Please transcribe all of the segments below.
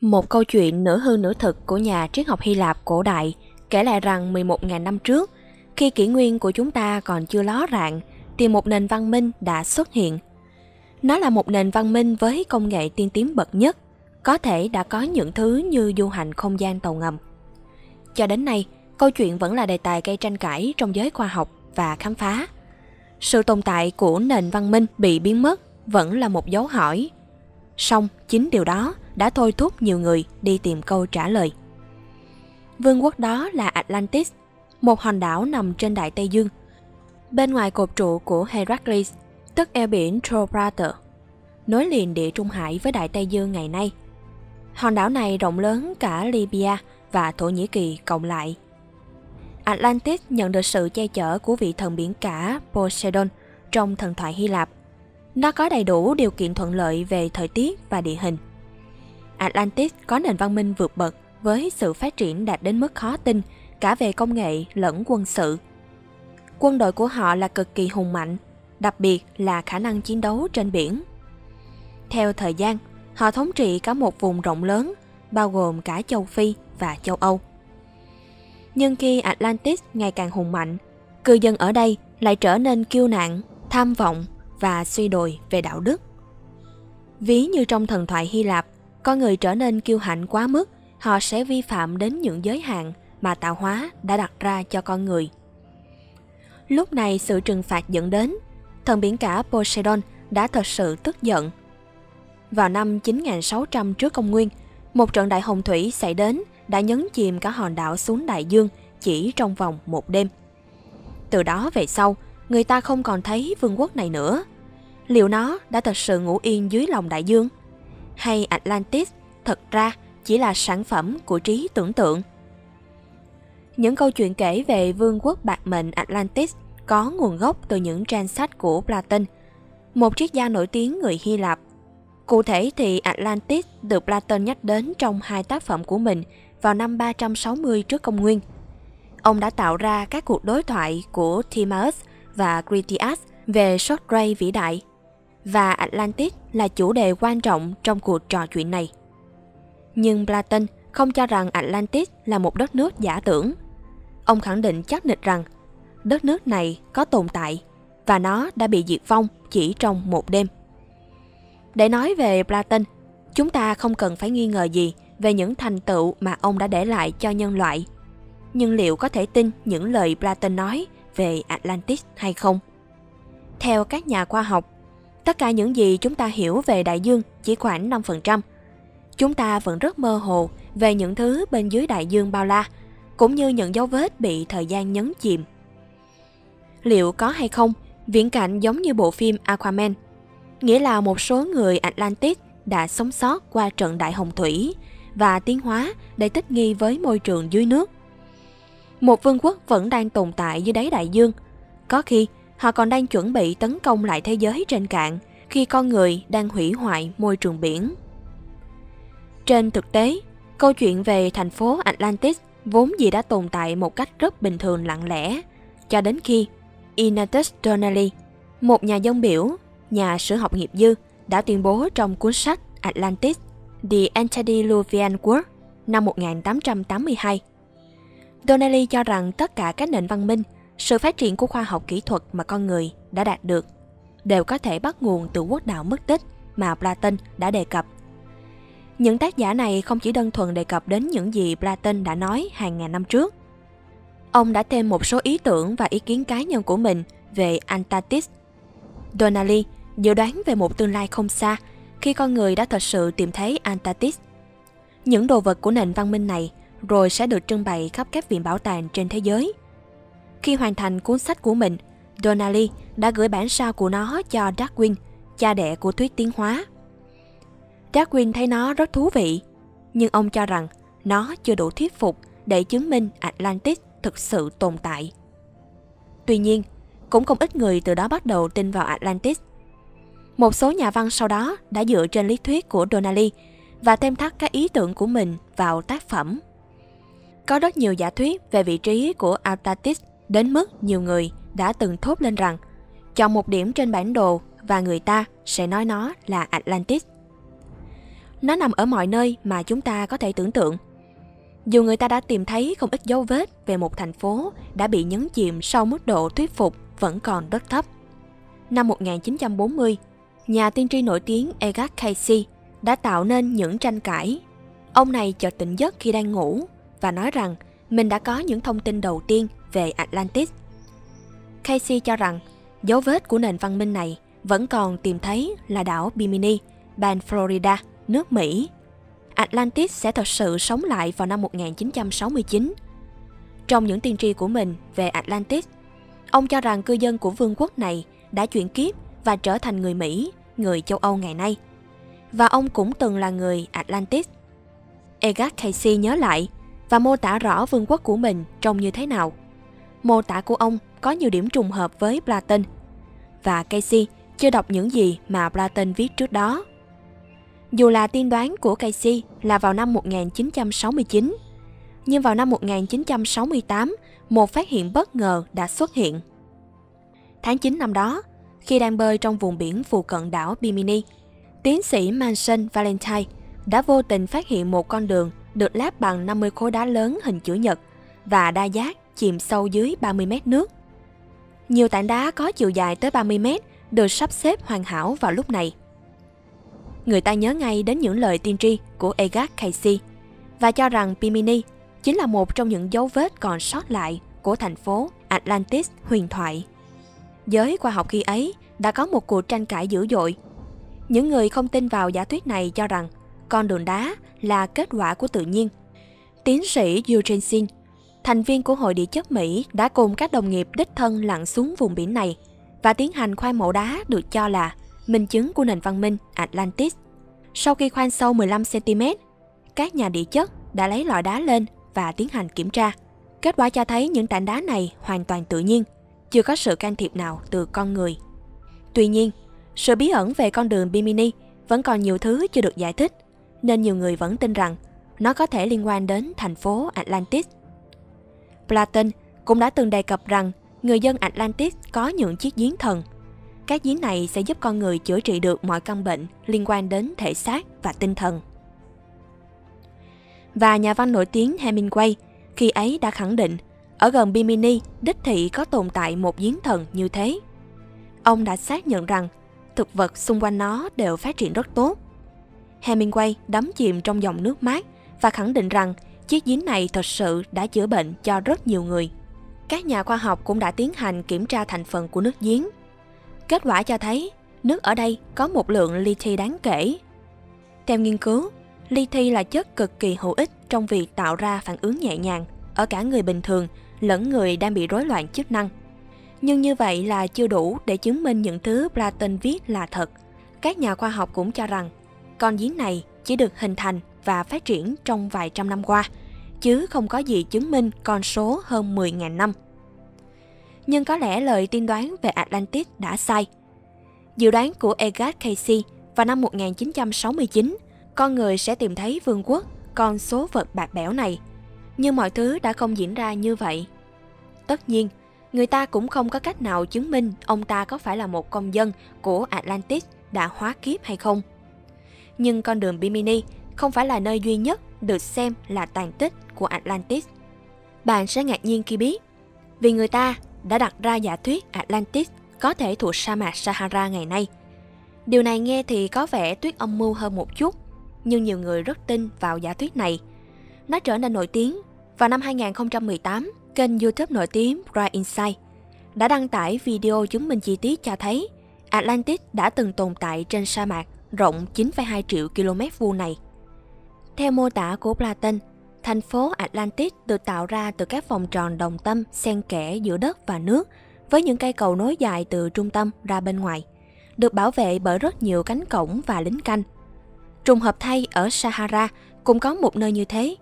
Một câu chuyện nửa hư nửa thực của nhà triết học Hy Lạp cổ đại kể lại rằng 11.000 năm trước, khi kỷ nguyên của chúng ta còn chưa ló rạng, thì một nền văn minh đã xuất hiện. Nó là một nền văn minh với công nghệ tiên tiến bậc nhất, có thể đã có những thứ như du hành không gian tàu ngầm. Cho đến nay, câu chuyện vẫn là đề tài gây tranh cãi trong giới khoa học và khám phá. Sự tồn tại của nền văn minh bị biến mất vẫn là một dấu hỏi. Song chính điều đó đã thôi thúc nhiều người đi tìm câu trả lời. Vương quốc đó là Atlantis, một hòn đảo nằm trên Đại Tây Dương. Bên ngoài cột trụ của Heracles, tức eo biển Trobrater, nối liền địa Trung Hải với Đại Tây Dương ngày nay. Hòn đảo này rộng lớn cả Libya và Thổ Nhĩ Kỳ cộng lại. Atlantis nhận được sự che chở của vị thần biển cả Poseidon trong thần thoại Hy Lạp. Nó có đầy đủ điều kiện thuận lợi về thời tiết và địa hình. Atlantis có nền văn minh vượt bậc với sự phát triển đạt đến mức khó tin cả về công nghệ lẫn quân sự. Quân đội của họ là cực kỳ hùng mạnh, đặc biệt là khả năng chiến đấu trên biển. Theo thời gian, họ thống trị cả một vùng rộng lớn, bao gồm cả châu Phi và châu Âu. Nhưng khi Atlantis ngày càng hùng mạnh, cư dân ở đây lại trở nên kiêu nạn, tham vọng và suy đồi về đạo đức. Ví như trong thần thoại Hy Lạp, con người trở nên kiêu hãnh quá mức, họ sẽ vi phạm đến những giới hạn mà tạo hóa đã đặt ra cho con người. Lúc này sự trừng phạt dẫn đến, thần biển cả Poseidon đã thật sự tức giận. Vào năm 9600 trước công nguyên, một trận đại hồng thủy xảy đến đã nhấn chìm cả hòn đảo xuống đại dương chỉ trong vòng một đêm. Từ đó về sau, người ta không còn thấy vương quốc này nữa. Liệu nó đã thật sự ngủ yên dưới lòng đại dương? hay Atlantis thật ra chỉ là sản phẩm của trí tưởng tượng. Những câu chuyện kể về vương quốc bạc mệnh Atlantis có nguồn gốc từ những trang sách của Platon, một triết gia nổi tiếng người Hy Lạp. Cụ thể thì Atlantis được Platon nhắc đến trong hai tác phẩm của mình vào năm 360 trước công nguyên. Ông đã tạo ra các cuộc đối thoại của Timaeus và Critias về Socrates vĩ đại và Atlantis là chủ đề quan trọng trong cuộc trò chuyện này. Nhưng Platon không cho rằng Atlantis là một đất nước giả tưởng. Ông khẳng định chắc nịch rằng đất nước này có tồn tại và nó đã bị diệt vong chỉ trong một đêm. Để nói về Platon, chúng ta không cần phải nghi ngờ gì về những thành tựu mà ông đã để lại cho nhân loại. Nhưng liệu có thể tin những lời Platon nói về Atlantis hay không? Theo các nhà khoa học, Tất cả những gì chúng ta hiểu về đại dương chỉ khoảng 5%. Chúng ta vẫn rất mơ hồ về những thứ bên dưới đại dương bao la, cũng như những dấu vết bị thời gian nhấn chìm. Liệu có hay không, viễn cảnh giống như bộ phim Aquaman, nghĩa là một số người Atlantis đã sống sót qua trận đại hồng thủy và tiến hóa để thích nghi với môi trường dưới nước. Một vương quốc vẫn đang tồn tại dưới đáy đại dương, có khi Họ còn đang chuẩn bị tấn công lại thế giới trên cạn khi con người đang hủy hoại môi trường biển. Trên thực tế, câu chuyện về thành phố Atlantis vốn dĩ đã tồn tại một cách rất bình thường lặng lẽ, cho đến khi Ignatius Donnelly, một nhà dân biểu, nhà sử học nghiệp dư, đã tuyên bố trong cuốn sách Atlantis, The Antediluvian World năm 1882. Donnelly cho rằng tất cả các nền văn minh, sự phát triển của khoa học kỹ thuật mà con người đã đạt được đều có thể bắt nguồn từ quốc đạo mất tích mà Platon đã đề cập. Những tác giả này không chỉ đơn thuần đề cập đến những gì Platon đã nói hàng ngàn năm trước. Ông đã thêm một số ý tưởng và ý kiến cá nhân của mình về Antarctic. Donnelly dự đoán về một tương lai không xa khi con người đã thật sự tìm thấy Antarctic. Những đồ vật của nền văn minh này rồi sẽ được trưng bày khắp các viện bảo tàng trên thế giới – khi hoàn thành cuốn sách của mình, Donnelly đã gửi bản sao của nó cho Darwin, cha đẻ của thuyết tiến hóa. Darwin thấy nó rất thú vị, nhưng ông cho rằng nó chưa đủ thuyết phục để chứng minh Atlantis thực sự tồn tại. Tuy nhiên, cũng không ít người từ đó bắt đầu tin vào Atlantis. Một số nhà văn sau đó đã dựa trên lý thuyết của Donnelly và thêm thắt các ý tưởng của mình vào tác phẩm. Có rất nhiều giả thuyết về vị trí của Atlantis đến mức nhiều người đã từng thốt lên rằng chọn một điểm trên bản đồ và người ta sẽ nói nó là Atlantis. Nó nằm ở mọi nơi mà chúng ta có thể tưởng tượng. Dù người ta đã tìm thấy không ít dấu vết về một thành phố đã bị nhấn chìm sau mức độ thuyết phục vẫn còn rất thấp. Năm 1940, nhà tiên tri nổi tiếng Edgar Casey đã tạo nên những tranh cãi. Ông này chợt tỉnh giấc khi đang ngủ và nói rằng mình đã có những thông tin đầu tiên về Atlantis. Casey cho rằng dấu vết của nền văn minh này vẫn còn tìm thấy là đảo Bimini, bang Florida, nước Mỹ. Atlantis sẽ thật sự sống lại vào năm 1969. Trong những tiên tri của mình về Atlantis, ông cho rằng cư dân của vương quốc này đã chuyển kiếp và trở thành người Mỹ, người châu Âu ngày nay. Và ông cũng từng là người Atlantis. Egat Casey nhớ lại và mô tả rõ vương quốc của mình trông như thế nào. Mô tả của ông có nhiều điểm trùng hợp với Platon. Và Casey chưa đọc những gì mà Platon viết trước đó. Dù là tiên đoán của Casey là vào năm 1969, nhưng vào năm 1968, một phát hiện bất ngờ đã xuất hiện. Tháng 9 năm đó, khi đang bơi trong vùng biển phụ cận đảo Bimini, tiến sĩ Manson Valentine đã vô tình phát hiện một con đường được lát bằng 50 khối đá lớn hình chữ nhật và đa giác chìm sâu dưới 30 mét nước. Nhiều tảng đá có chiều dài tới 30 mét được sắp xếp hoàn hảo vào lúc này. Người ta nhớ ngay đến những lời tiên tri của Agatha Casey và cho rằng Pimini chính là một trong những dấu vết còn sót lại của thành phố Atlantis huyền thoại. Giới khoa học khi ấy đã có một cuộc tranh cãi dữ dội. Những người không tin vào giả thuyết này cho rằng con đường đá là kết quả của tự nhiên. Tiến sĩ Eugene Sin, thành viên của Hội địa chất Mỹ đã cùng các đồng nghiệp đích thân lặn xuống vùng biển này và tiến hành khoan mẫu đá được cho là minh chứng của nền văn minh Atlantis. Sau khi khoan sâu 15cm, các nhà địa chất đã lấy loại đá lên và tiến hành kiểm tra. Kết quả cho thấy những tảng đá này hoàn toàn tự nhiên, chưa có sự can thiệp nào từ con người. Tuy nhiên, sự bí ẩn về con đường Bimini vẫn còn nhiều thứ chưa được giải thích, nên nhiều người vẫn tin rằng nó có thể liên quan đến thành phố Atlantis. Platon cũng đã từng đề cập rằng người dân Atlantis có những chiếc giếng thần. Các giếng này sẽ giúp con người chữa trị được mọi căn bệnh liên quan đến thể xác và tinh thần. Và nhà văn nổi tiếng Hemingway khi ấy đã khẳng định, ở gần Bimini, đích thị có tồn tại một giếng thần như thế. Ông đã xác nhận rằng thực vật xung quanh nó đều phát triển rất tốt. Hemingway đắm chìm trong dòng nước mát và khẳng định rằng chiếc giếng này thật sự đã chữa bệnh cho rất nhiều người. Các nhà khoa học cũng đã tiến hành kiểm tra thành phần của nước giếng. Kết quả cho thấy nước ở đây có một lượng lithium đáng kể. Theo nghiên cứu, lithium là chất cực kỳ hữu ích trong việc tạo ra phản ứng nhẹ nhàng ở cả người bình thường lẫn người đang bị rối loạn chức năng. Nhưng như vậy là chưa đủ để chứng minh những thứ Platon viết là thật. Các nhà khoa học cũng cho rằng con giếng này chỉ được hình thành và phát triển trong vài trăm năm qua, chứ không có gì chứng minh con số hơn 10.000 năm. Nhưng có lẽ lời tiên đoán về Atlantis đã sai. Dự đoán của Edgar Casey vào năm 1969, con người sẽ tìm thấy vương quốc con số vật bạc bẽo này. Nhưng mọi thứ đã không diễn ra như vậy. Tất nhiên, người ta cũng không có cách nào chứng minh ông ta có phải là một công dân của Atlantis đã hóa kiếp hay không. Nhưng con đường Bimini không phải là nơi duy nhất được xem là tàn tích của Atlantis. Bạn sẽ ngạc nhiên khi biết, vì người ta đã đặt ra giả thuyết Atlantis có thể thuộc sa mạc Sahara ngày nay. Điều này nghe thì có vẻ tuyết âm mưu hơn một chút, nhưng nhiều người rất tin vào giả thuyết này. Nó trở nên nổi tiếng vào năm 2018, kênh YouTube nổi tiếng Bright Insight đã đăng tải video chứng minh chi tiết cho thấy Atlantis đã từng tồn tại trên sa mạc rộng 9,2 triệu km vuông này. Theo mô tả của Platon, thành phố Atlantis được tạo ra từ các vòng tròn đồng tâm xen kẽ giữa đất và nước với những cây cầu nối dài từ trung tâm ra bên ngoài, được bảo vệ bởi rất nhiều cánh cổng và lính canh. Trùng hợp thay ở Sahara cũng có một nơi như thế.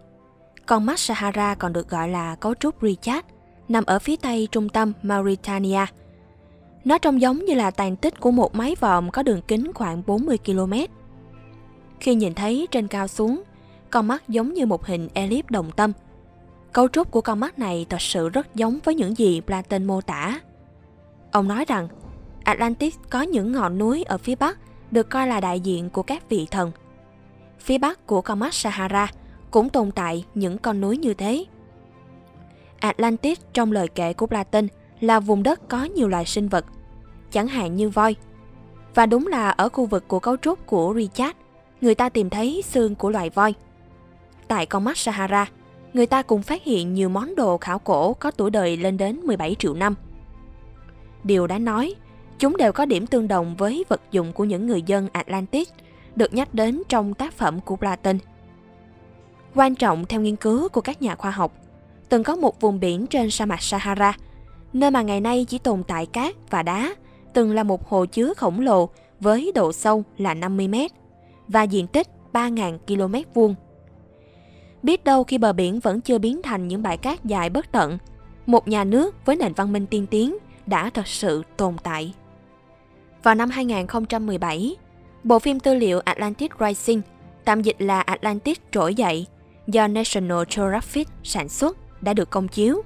Con mắt Sahara còn được gọi là cấu trúc Richard, nằm ở phía tây trung tâm Mauritania. Nó trông giống như là tàn tích của một máy vòm có đường kính khoảng 40 km. Khi nhìn thấy trên cao xuống, con mắt giống như một hình elip đồng tâm. Cấu trúc của con mắt này thật sự rất giống với những gì Platon mô tả. Ông nói rằng Atlantis có những ngọn núi ở phía bắc được coi là đại diện của các vị thần. phía bắc của con mắt Sahara, cũng tồn tại những con núi như thế. Atlantis trong lời kể của Platon là vùng đất có nhiều loài sinh vật, chẳng hạn như voi. Và đúng là ở khu vực của cấu trúc của Richard, người ta tìm thấy xương của loài voi. Tại con mắt Sahara, người ta cũng phát hiện nhiều món đồ khảo cổ có tuổi đời lên đến 17 triệu năm. Điều đáng nói, chúng đều có điểm tương đồng với vật dụng của những người dân Atlantis được nhắc đến trong tác phẩm của Platon. Quan trọng theo nghiên cứu của các nhà khoa học, từng có một vùng biển trên sa mạc Sahara, nơi mà ngày nay chỉ tồn tại cát và đá, từng là một hồ chứa khổng lồ với độ sâu là 50 mét và diện tích 3.000 km vuông. Biết đâu khi bờ biển vẫn chưa biến thành những bãi cát dài bất tận, một nhà nước với nền văn minh tiên tiến đã thật sự tồn tại. Vào năm 2017, bộ phim tư liệu Atlantis Rising, tạm dịch là Atlantis trỗi dậy, do National Geographic sản xuất đã được công chiếu.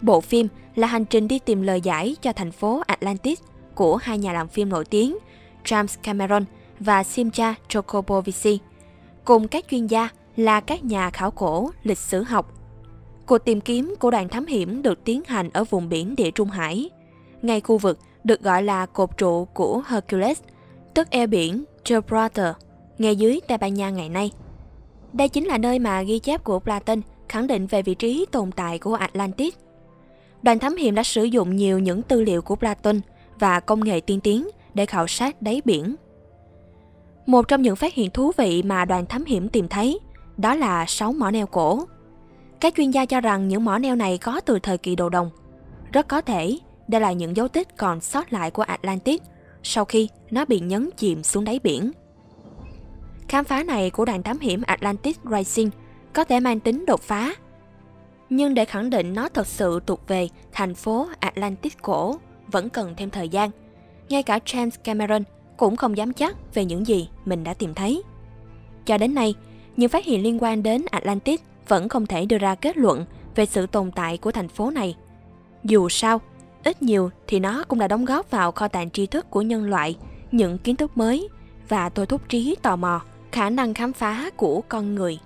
Bộ phim là hành trình đi tìm lời giải cho thành phố Atlantis của hai nhà làm phim nổi tiếng James Cameron và Simcha Chokobovici, cùng các chuyên gia là các nhà khảo cổ, lịch sử học. Cuộc tìm kiếm của đoàn thám hiểm được tiến hành ở vùng biển Địa Trung Hải, ngay khu vực được gọi là cột trụ của Hercules, tức eo biển Gibraltar, ngay dưới Tây Ban Nha ngày nay. Đây chính là nơi mà ghi chép của Platon khẳng định về vị trí tồn tại của Atlantis. Đoàn thám hiểm đã sử dụng nhiều những tư liệu của Platon và công nghệ tiên tiến để khảo sát đáy biển. Một trong những phát hiện thú vị mà đoàn thám hiểm tìm thấy, đó là 6 mỏ neo cổ. Các chuyên gia cho rằng những mỏ neo này có từ thời kỳ đồ đồng. Rất có thể, đây là những dấu tích còn sót lại của Atlantis sau khi nó bị nhấn chìm xuống đáy biển. Khám phá này của đoàn thám hiểm Atlantis Rising có thể mang tính đột phá. Nhưng để khẳng định nó thật sự thuộc về thành phố Atlantis cổ vẫn cần thêm thời gian. Ngay cả James Cameron cũng không dám chắc về những gì mình đã tìm thấy. Cho đến nay, những phát hiện liên quan đến Atlantis vẫn không thể đưa ra kết luận về sự tồn tại của thành phố này. Dù sao, ít nhiều thì nó cũng đã đóng góp vào kho tàng tri thức của nhân loại, những kiến thức mới và tôi thúc trí tò mò, khả năng khám phá của con người.